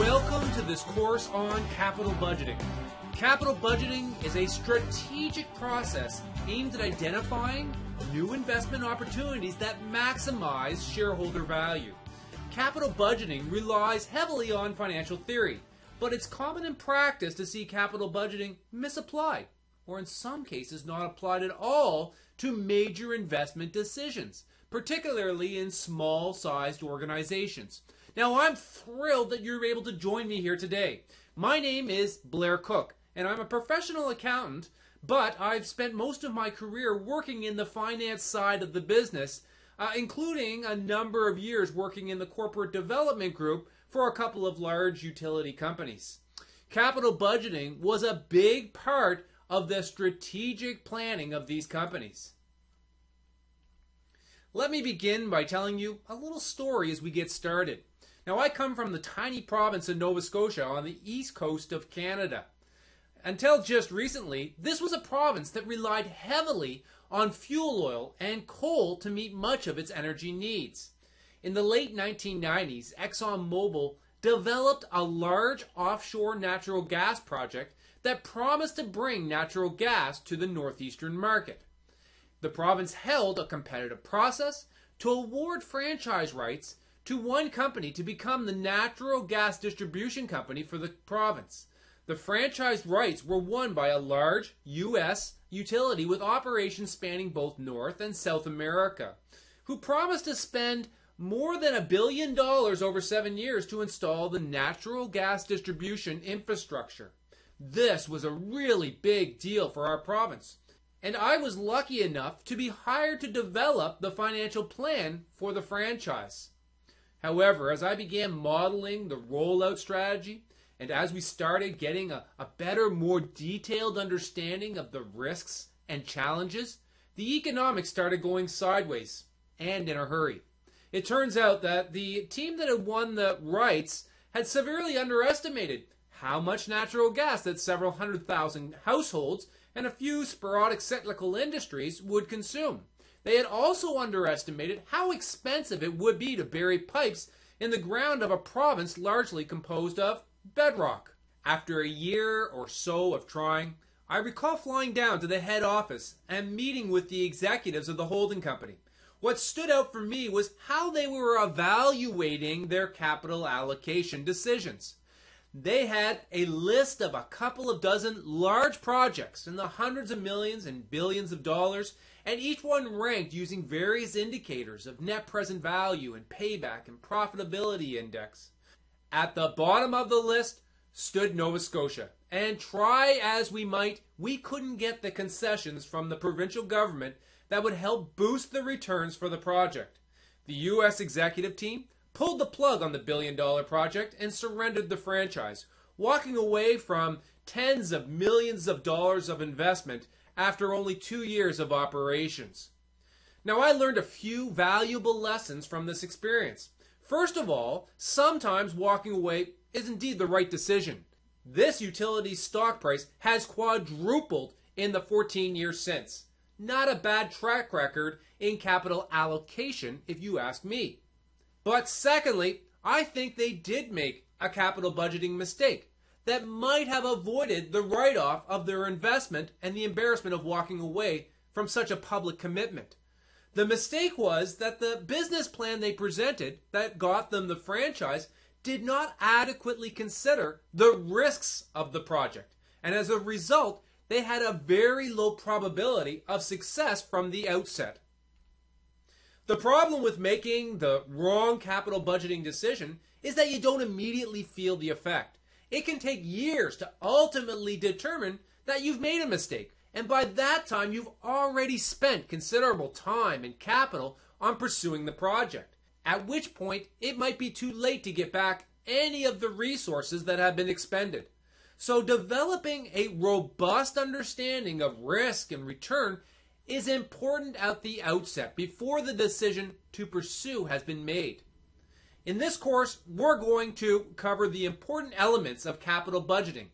Welcome to this course on capital budgeting. Capital budgeting is a strategic process aimed at identifying new investment opportunities that maximize shareholder value. Capital budgeting relies heavily on financial theory, but it's common in practice to see capital budgeting misapplied, or in some cases not applied at all to major investment decisions, particularly in small sized organizations. Now, I'm thrilled that you're able to join me here today. My name is Blair Cook, and I'm a professional accountant, but I've spent most of my career working in the finance side of the business, uh, including a number of years working in the corporate development group for a couple of large utility companies. Capital budgeting was a big part of the strategic planning of these companies. Let me begin by telling you a little story as we get started. Now, I come from the tiny province of Nova Scotia on the east coast of Canada. Until just recently, this was a province that relied heavily on fuel oil and coal to meet much of its energy needs. In the late 1990s, ExxonMobil developed a large offshore natural gas project that promised to bring natural gas to the northeastern market. The province held a competitive process to award franchise rights to one company to become the natural gas distribution company for the province. The franchise rights were won by a large U.S. utility with operations spanning both North and South America, who promised to spend more than a billion dollars over seven years to install the natural gas distribution infrastructure. This was a really big deal for our province. And I was lucky enough to be hired to develop the financial plan for the franchise. However, as I began modeling the rollout strategy, and as we started getting a, a better, more detailed understanding of the risks and challenges, the economics started going sideways and in a hurry. It turns out that the team that had won the rights had severely underestimated how much natural gas that several hundred thousand households and a few sporadic cyclical industries would consume. They had also underestimated how expensive it would be to bury pipes in the ground of a province largely composed of bedrock. After a year or so of trying, I recall flying down to the head office and meeting with the executives of the holding company. What stood out for me was how they were evaluating their capital allocation decisions. They had a list of a couple of dozen large projects in the hundreds of millions and billions of dollars and each one ranked using various indicators of net present value and payback and profitability index. At the bottom of the list stood Nova Scotia, and try as we might, we couldn't get the concessions from the provincial government that would help boost the returns for the project. The U.S. executive team pulled the plug on the billion dollar project and surrendered the franchise, walking away from tens of millions of dollars of investment after only two years of operations. Now, I learned a few valuable lessons from this experience. First of all, sometimes walking away is indeed the right decision. This utility's stock price has quadrupled in the 14 years since. Not a bad track record in capital allocation, if you ask me. But secondly, I think they did make a capital budgeting mistake that might have avoided the write off of their investment and the embarrassment of walking away from such a public commitment. The mistake was that the business plan they presented that got them the franchise did not adequately consider the risks of the project. And as a result, they had a very low probability of success from the outset. The problem with making the wrong capital budgeting decision is that you don't immediately feel the effect. It can take years to ultimately determine that you've made a mistake. And by that time, you've already spent considerable time and capital on pursuing the project. At which point, it might be too late to get back any of the resources that have been expended. So, developing a robust understanding of risk and return is important at the outset before the decision to pursue has been made. In this course, we're going to cover the important elements of capital budgeting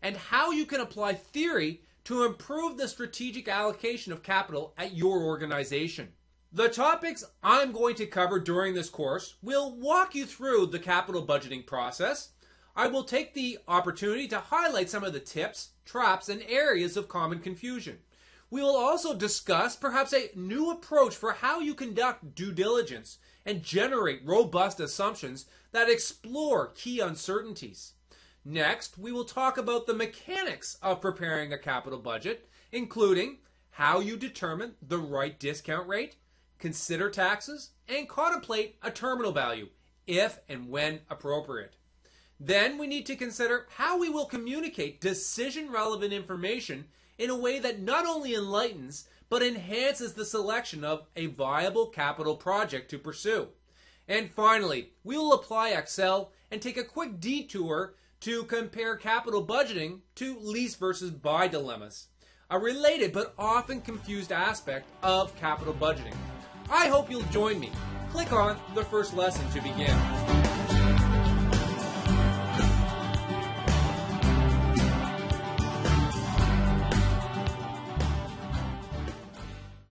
and how you can apply theory to improve the strategic allocation of capital at your organization. The topics I'm going to cover during this course will walk you through the capital budgeting process. I will take the opportunity to highlight some of the tips, traps, and areas of common confusion. We will also discuss perhaps a new approach for how you conduct due diligence and generate robust assumptions that explore key uncertainties. Next, we will talk about the mechanics of preparing a capital budget, including how you determine the right discount rate, consider taxes, and contemplate a terminal value if and when appropriate. Then we need to consider how we will communicate decision relevant information in a way that not only enlightens but enhances the selection of a viable capital project to pursue. And finally, we will apply Excel and take a quick detour to compare capital budgeting to lease versus buy dilemmas, a related but often confused aspect of capital budgeting. I hope you'll join me. Click on the first lesson to begin.